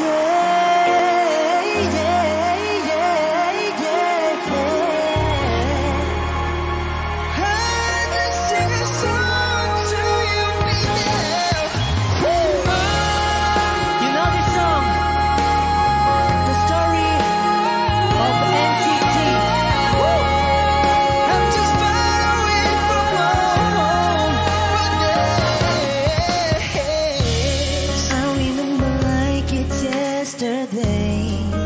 na 没。